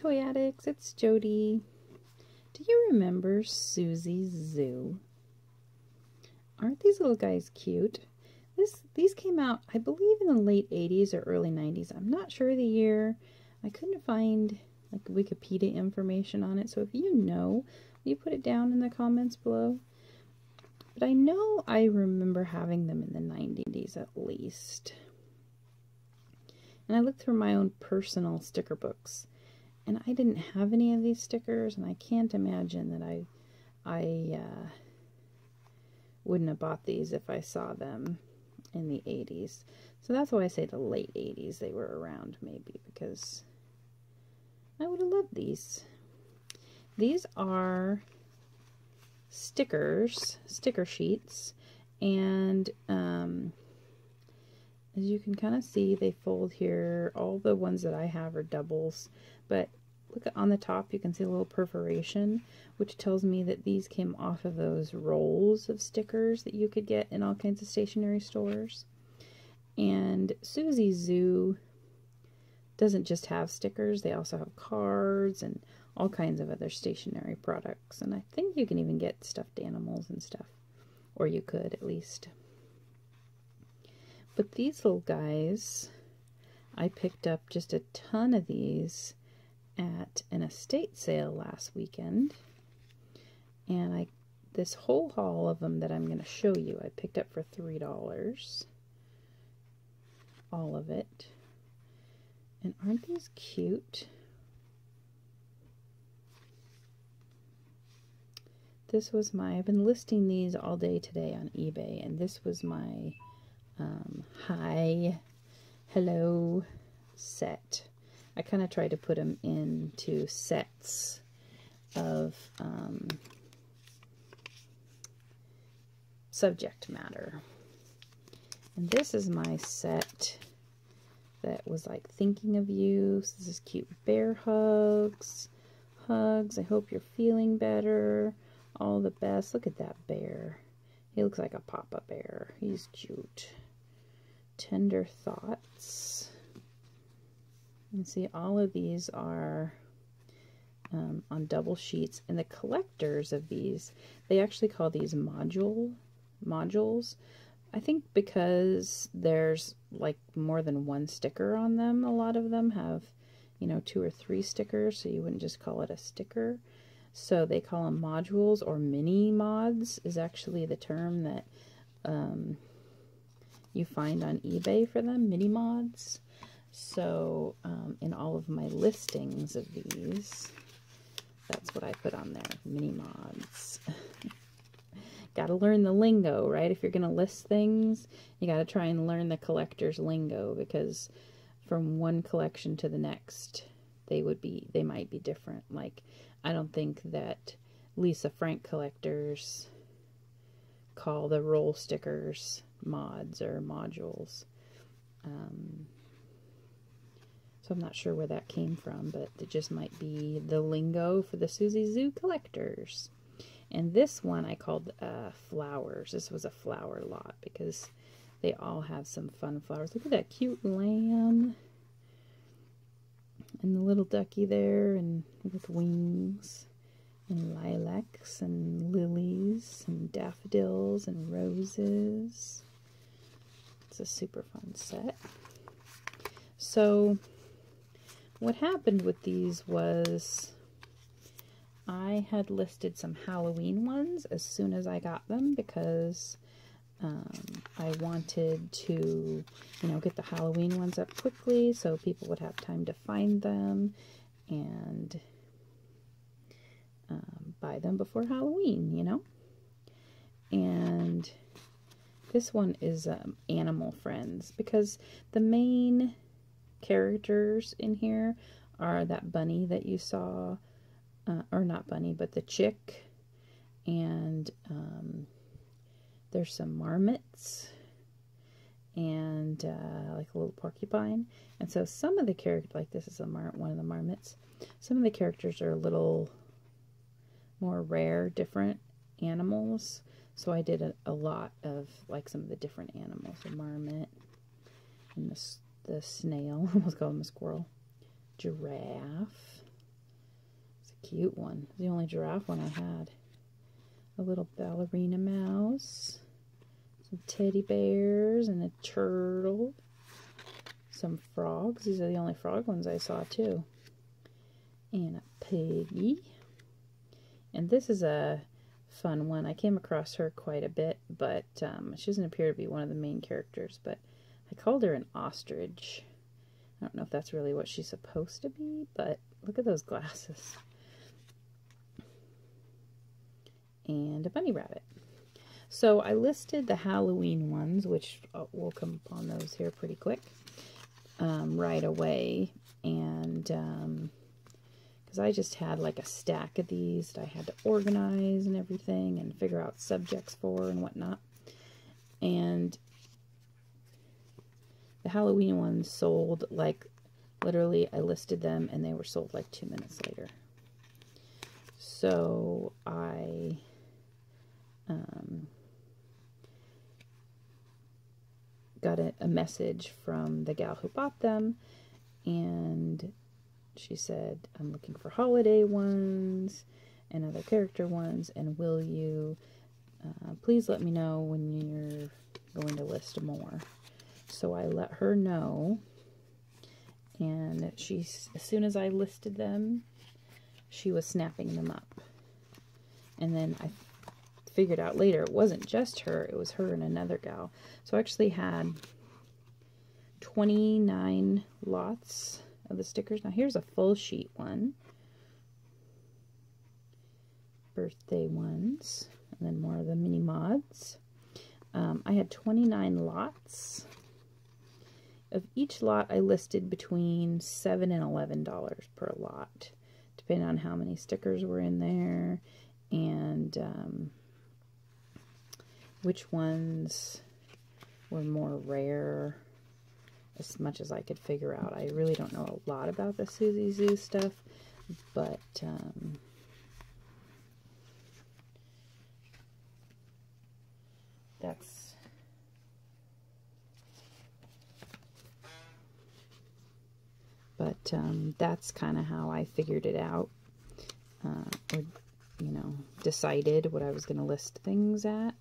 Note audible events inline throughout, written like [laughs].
Toy Addicts, it's Jody. Do you remember Suzy's Zoo? Aren't these little guys cute? This These came out, I believe, in the late 80s or early 90s. I'm not sure the year. I couldn't find like Wikipedia information on it, so if you know, will you put it down in the comments below? But I know I remember having them in the 90s at least. And I looked through my own personal sticker books and I didn't have any of these stickers, and I can't imagine that I, I uh, wouldn't have bought these if I saw them in the 80s. So that's why I say the late 80s they were around, maybe, because I would have loved these. These are stickers, sticker sheets, and um, as you can kind of see, they fold here. All the ones that I have are doubles, but look on the top, you can see a little perforation, which tells me that these came off of those rolls of stickers that you could get in all kinds of stationery stores. And Suzy Zoo doesn't just have stickers, they also have cards and all kinds of other stationery products. And I think you can even get stuffed animals and stuff, or you could at least. But these little guys, I picked up just a ton of these at an estate sale last weekend. And I this whole haul of them that I'm going to show you, I picked up for $3. All of it. And aren't these cute? This was my, I've been listing these all day today on eBay, and this was my um, hi, hello set. I kind of try to put them into sets of um, subject matter. And this is my set that was like thinking of you. So this is cute bear hugs. Hugs. I hope you're feeling better. All the best. Look at that bear. He looks like a papa bear. He's cute. Tender Thoughts. And see, all of these are um, on double sheets. And the collectors of these, they actually call these module modules. I think because there's like more than one sticker on them, a lot of them have, you know, two or three stickers, so you wouldn't just call it a sticker. So they call them modules or mini mods is actually the term that um, you find on eBay for them, mini mods. So um, in all of my listings of these, that's what I put on there, mini mods. [laughs] got to learn the lingo, right? If you're to list things, you got to try and learn the collector's lingo because from one collection to the next, they would be, they might be different. Like, I don't think that Lisa Frank collectors call the roll stickers mods or modules. Um, so I'm not sure where that came from, but it just might be the lingo for the Suzy Zoo collectors. And this one I called uh, flowers. This was a flower lot because they all have some fun flowers. Look at that cute lamb and the little ducky there and with wings and lilacs and lilies and daffodils and roses. It's a super fun set. So what happened with these was I had listed some Halloween ones as soon as I got them because um, I wanted to, you know, get the Halloween ones up quickly so people would have time to find them and um, buy them before Halloween, you know? And this one is um, Animal Friends because the main characters in here are that bunny that you saw, uh, or not bunny, but the chick, and um, there's some marmots and uh, like a little porcupine. And so some of the characters, like this is a mar one of the marmots, some of the characters are a little more rare, different animals. So I did a, a lot of like some of the different animals, the marmot and the, the snail, [laughs] almost call him a squirrel, giraffe. It's a cute one. It's the only giraffe one I had. A little ballerina mouse, some teddy bears, and a turtle. Some frogs. These are the only frog ones I saw too. And a piggy. And this is a fun one. I came across her quite a bit, but um, she doesn't appear to be one of the main characters, but I called her an ostrich. I don't know if that's really what she's supposed to be, but look at those glasses. And a bunny rabbit. So I listed the Halloween ones, which uh, we'll come upon those here pretty quick, um, right away. And um, because I just had like a stack of these that I had to organize and everything and figure out subjects for and whatnot. And the Halloween ones sold like literally I listed them and they were sold like two minutes later. So I um, got a, a message from the gal who bought them and she said, I'm looking for holiday ones and other character ones, and will you uh, please let me know when you're going to list more? So I let her know, and she, as soon as I listed them, she was snapping them up. And then I figured out later it wasn't just her, it was her and another gal. So I actually had 29 lots of the stickers. Now here's a full sheet one. Birthday ones. And then more of the mini mods. Um, I had 29 lots. Of each lot, I listed between 7 and $11 per lot, depending on how many stickers were in there and um, which ones were more rare as much as I could figure out. I really don't know a lot about the Suzy Zoo stuff, but um, that's but um, that's kind of how I figured it out, uh, or you know, decided what I was going to list things at.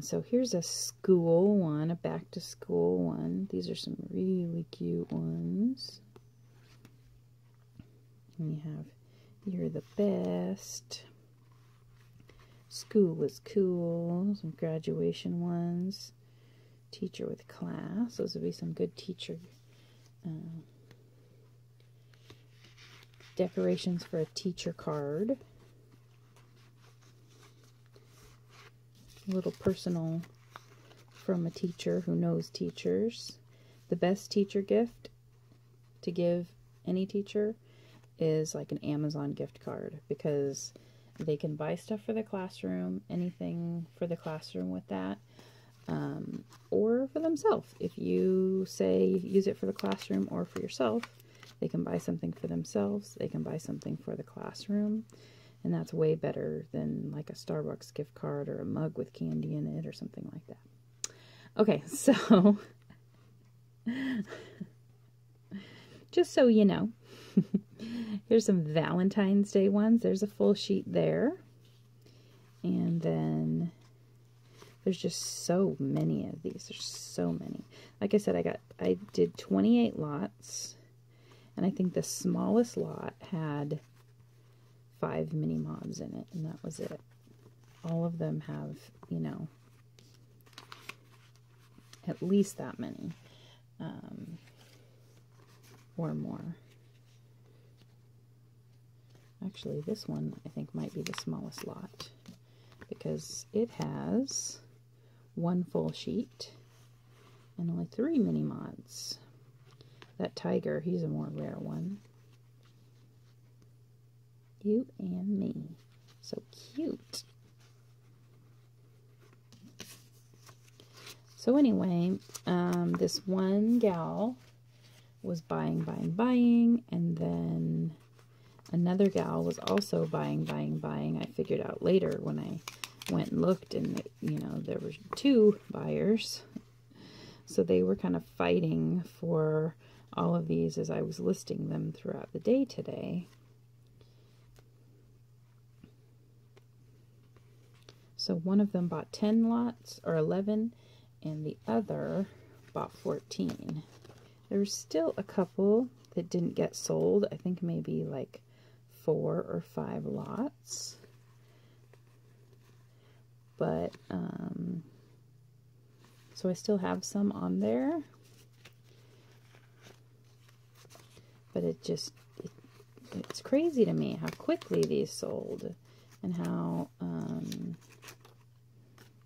So here's a school one, a back to school one. These are some really cute ones. And you have You're the Best. School is Cool. Some graduation ones. Teacher with Class. Those would be some good teacher uh, decorations for a teacher card. Little personal from a teacher who knows teachers. The best teacher gift to give any teacher is like an Amazon gift card because they can buy stuff for the classroom, anything for the classroom with that, um, or for themselves. If you say use it for the classroom or for yourself, they can buy something for themselves, they can buy something for the classroom. And that's way better than like a Starbucks gift card or a mug with candy in it or something like that. Okay, [laughs] so just so you know, [laughs] here's some Valentine's Day ones. There's a full sheet there. And then there's just so many of these. There's so many. Like I said, I got I did 28 lots. And I think the smallest lot had five mini mods in it, and that was it. All of them have, you know, at least that many, um, or more. Actually, this one I think might be the smallest lot because it has one full sheet and only three mini mods. That tiger, he's a more rare one. You and me. So cute. So anyway, um, this one gal was buying, buying, buying, and then another gal was also buying, buying, buying. I figured out later when I went and looked and, you know, there were two buyers. So they were kind of fighting for all of these as I was listing them throughout the day today. So one of them bought 10 lots or 11 and the other bought 14. There's still a couple that didn't get sold. I think maybe like four or five lots. But, um, so I still have some on there. But it just, it, it's crazy to me how quickly these sold and how, um,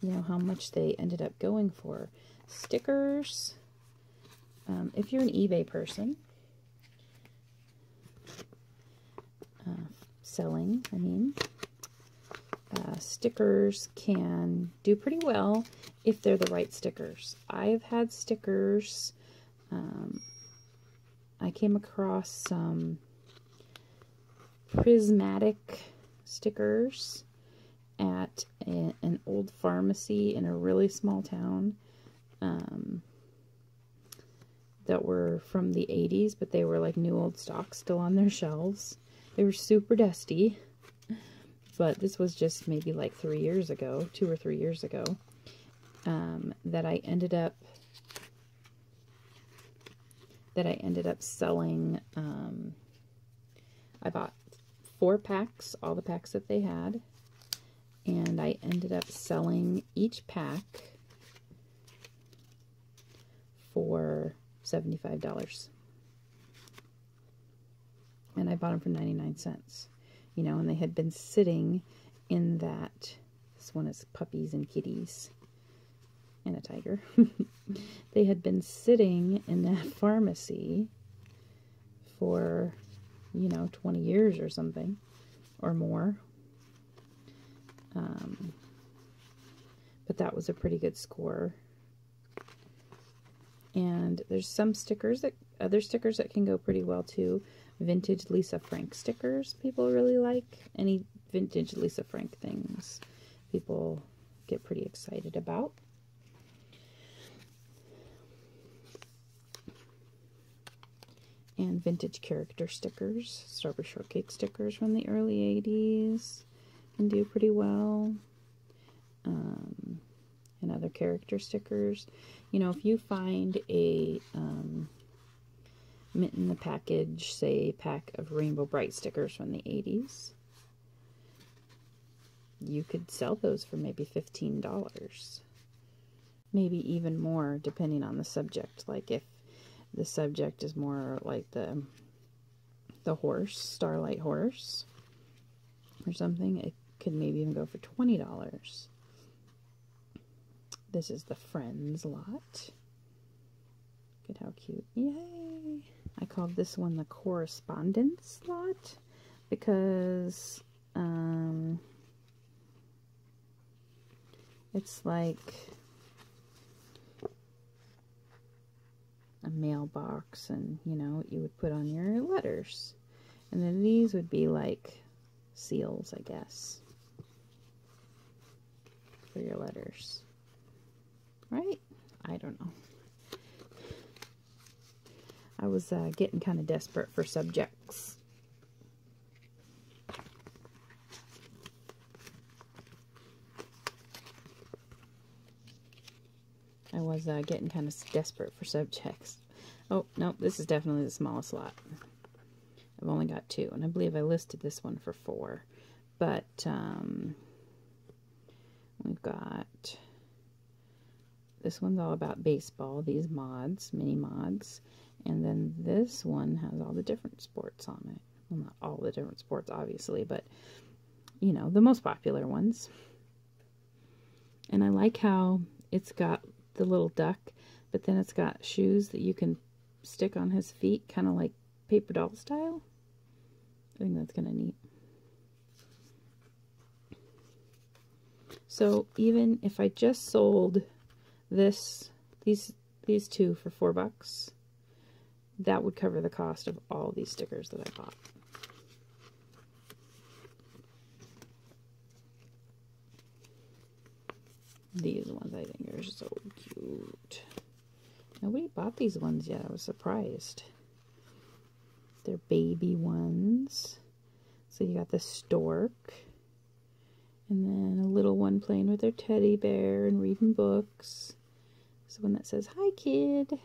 you know, how much they ended up going for. Stickers, um, if you're an eBay person, uh, selling, I mean, uh, stickers can do pretty well if they're the right stickers. I've had stickers, um, I came across some prismatic stickers at a, an old pharmacy in a really small town um, that were from the 80s, but they were like new old stock still on their shelves. They were super dusty, but this was just maybe like three years ago, two or three years ago, um, that I ended up that I ended up selling. Um, I bought four packs, all the packs that they had, and I ended up selling each pack for $75. And I bought them for 99 cents. You know, and they had been sitting in that, this one is puppies and kitties and a tiger. [laughs] they had been sitting in that pharmacy for, you know, 20 years or something or more. Um, but that was a pretty good score. And there's some stickers that, other stickers that can go pretty well too. Vintage Lisa Frank stickers people really like. Any vintage Lisa Frank things people get pretty excited about. And vintage character stickers, Strawberry Shortcake stickers from the early 80s can do pretty well. Um, and other character stickers. You know, if you find a um, mint in the package, say a pack of Rainbow Brite stickers from the 80s, you could sell those for maybe $15. Maybe even more depending on the subject. Like if the subject is more like the the horse, Starlite Horse or something, it could maybe even go for $20. This is the Friends lot. Look at how cute. Yay! I called this one the Correspondence lot because um, it's like a mailbox and, you know, what you would put on your letters. And then these would be like seals, I guess, for your letters. Right? I don't know. I was uh, getting kind of desperate for subjects. I was uh, getting kind of desperate for subjects. Oh, no, this is definitely the smallest lot. I've only got two, and I believe I listed this one for four. But um, we've got this one's all about baseball, these mods, mini mods. And then this one has all the different sports on it. Well, not all the different sports, obviously, but, you know, the most popular ones. And I like how it's got the little duck, but then it's got shoes that you can stick on his feet, kind of like paper doll style. I think that's kind of neat. So even if I just sold this, these, these two for four bucks, that would cover the cost of all these stickers that I bought. These ones I think are so cute. Nobody bought these ones yet. I was surprised. They're baby ones. So you got the stork. And then a little one playing with their teddy bear and reading books. This one that says, Hi, kid.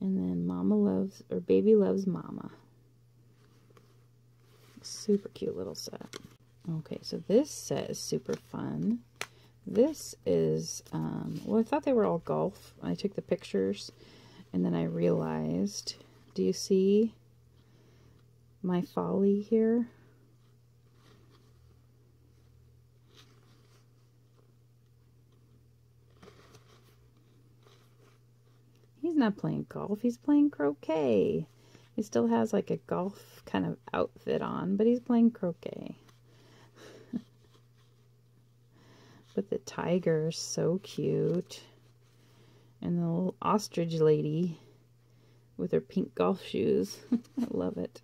And then Mama loves, or Baby loves Mama. Super cute little set. Okay, so this set is super fun. This is, um, well, I thought they were all golf. I took the pictures and then I realized, do you see my folly here? He's not playing golf, he's playing croquet. He still has like a golf kind of outfit on, but he's playing croquet. but the tiger so cute. And the little ostrich lady with her pink golf shoes. [laughs] I love it.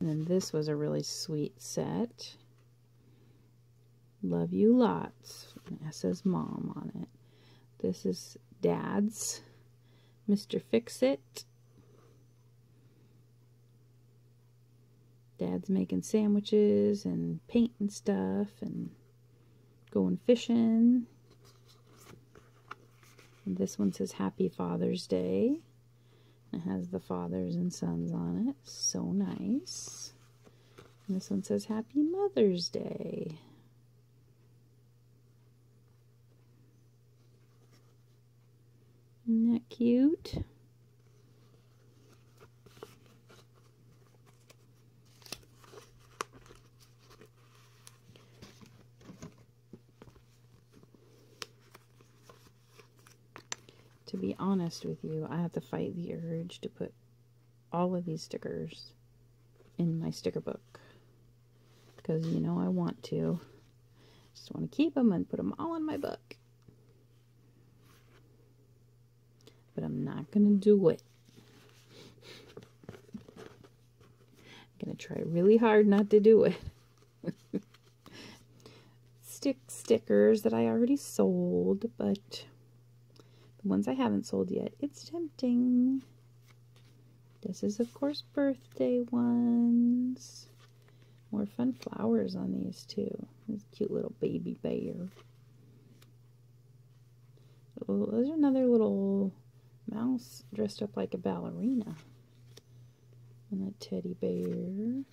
And then this was a really sweet set. Love you lots. It says mom on it. This is dad's Mr. Fix-It. Dad's making sandwiches and painting stuff and going fishing. And this one says Happy Father's Day. It has the fathers and sons on it. So nice. And this one says Happy Mother's Day. Isn't that cute? To be honest with you, I have to fight the urge to put all of these stickers in my sticker book. Because, you know, I want to. Just want to keep them and put them all in my book. But I'm not going to do it. I'm going to try really hard not to do it. [laughs] Stick stickers that I already sold, but the ones I haven't sold yet. It's tempting. This is, of course, birthday ones. More fun flowers on these, too. This cute little baby bear. Oh, there's another little mouse dressed up like a ballerina. And a teddy bear.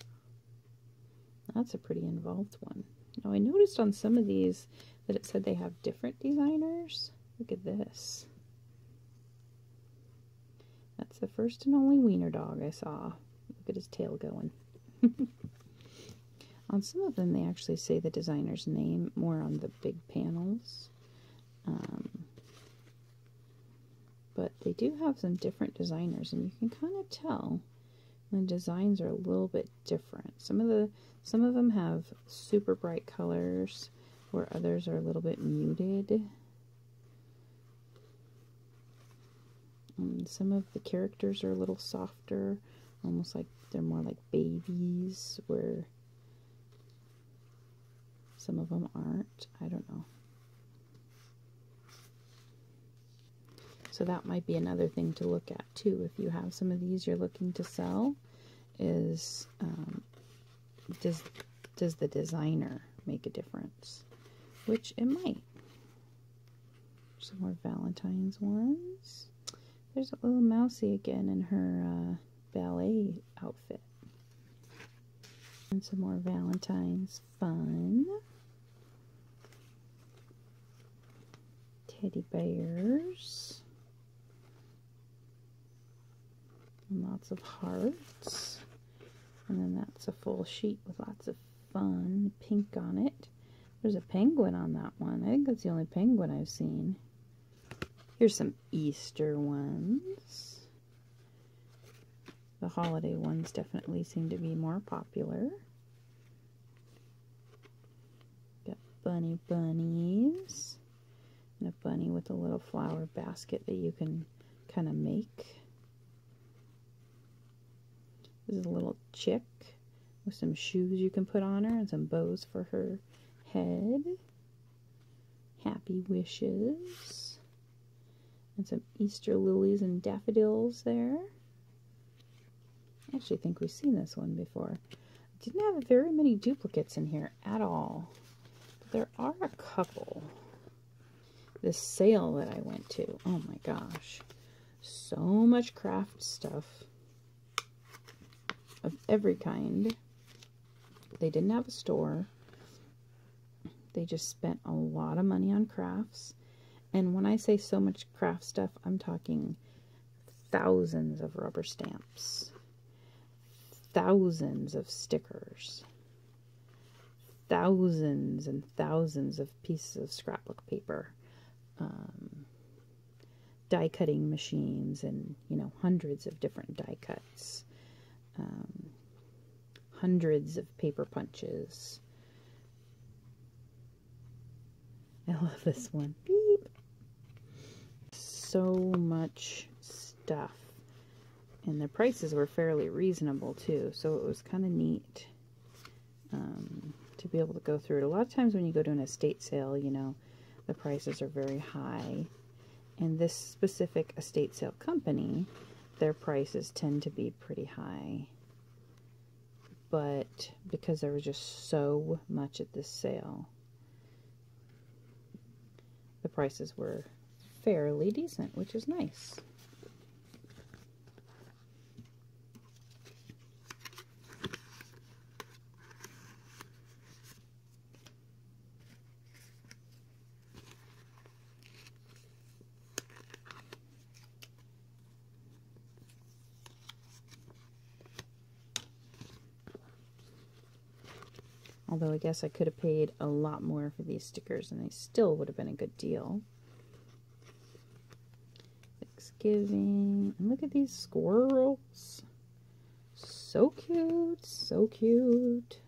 That's a pretty involved one. Now, I noticed on some of these that it said they have different designers. Look at this. That's the first and only wiener dog I saw. Look at his tail going. [laughs] on some of them, they actually say the designer's name more on the big panels. Um, but they do have some different designers, and you can kind of tell the designs are a little bit different. Some of the some of them have super bright colors, where others are a little bit muted. Um, some of the characters are a little softer, almost like they're more like babies, where some of them aren't. I don't know. So that might be another thing to look at too. If you have some of these you're looking to sell, is um, does does the designer make a difference? Which it might. Some more Valentine's ones. There's a little mousy again in her uh, ballet outfit. And some more Valentine's fun. Teddy bears. And lots of hearts. And then that's a full sheet with lots of fun pink on it. There's a penguin on that one. I think that's the only penguin I've seen. Here's some Easter ones. The holiday ones definitely seem to be more popular. Got bunny bunnies. And a bunny with a little flower basket that you can kind of make. This is a little chick with some shoes you can put on her and some bows for her head. happy wishes. And some Easter lilies and daffodils there. I actually think we've seen this one before. Didn't have very many duplicates in here at all. But there are a couple. This sale that I went to, oh my gosh. So much craft stuff of every kind. They didn't have a store. They just spent a lot of money on crafts. And when I say so much craft stuff, I'm talking thousands of rubber stamps, thousands of stickers, thousands and thousands of pieces of scrapbook paper, um, die cutting machines, and you know, hundreds of different die cuts, um, hundreds of paper punches. I love this one. Beep. So much stuff. And the prices were fairly reasonable too, so it was kind of neat um, to be able to go through it. A lot of times when you go to an estate sale, you know, the prices are very high. And this specific estate sale company, their prices tend to be pretty high. But because there was just so much at this sale, the prices were fairly decent, which is nice. Although I guess I could have paid a lot more for these stickers and they still would have been a good deal. Thanksgiving. And look at these squirrels. So cute. So cute.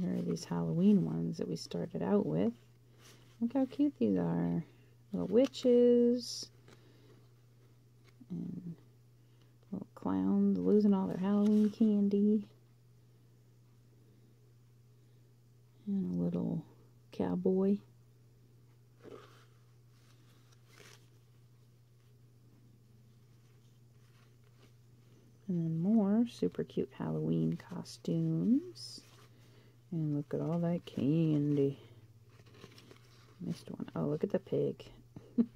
Here are these Halloween ones that we started out with. Look how cute these are. Little witches. And little clowns losing all their Halloween candy. And a little cowboy. And then more super cute Halloween costumes. And look at all that candy. Missed one. Oh, look at the pig. [laughs] and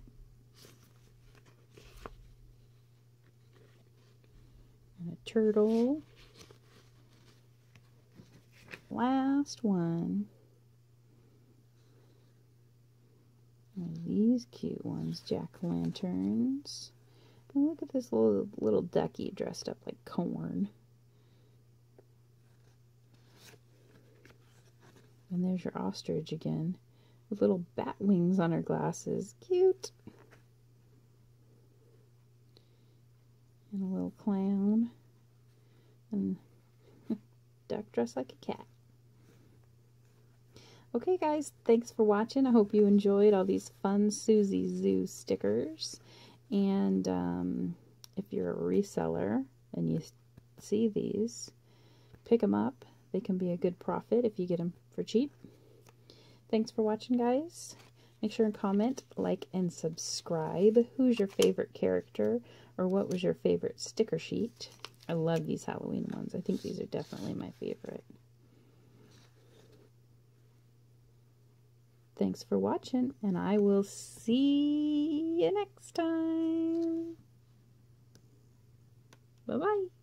a turtle. Last one. And these cute ones, jack-o'-lanterns. And look at this little little ducky dressed up like corn. And there's your ostrich again with little bat wings on her glasses. Cute. and a little clown and [laughs] duck dressed like a cat. Okay guys, thanks for watching. I hope you enjoyed all these fun Suzy Zoo stickers. And um, if you're a reseller and you see these, pick them up. They can be a good profit if you get them for cheap. Thanks for watching guys. Make sure and comment, like, and subscribe. Who's your favorite character? Or what was your favorite sticker sheet? I love these Halloween ones. I think these are definitely my favorite. Thanks for watching, and I will see you next time. Bye-bye.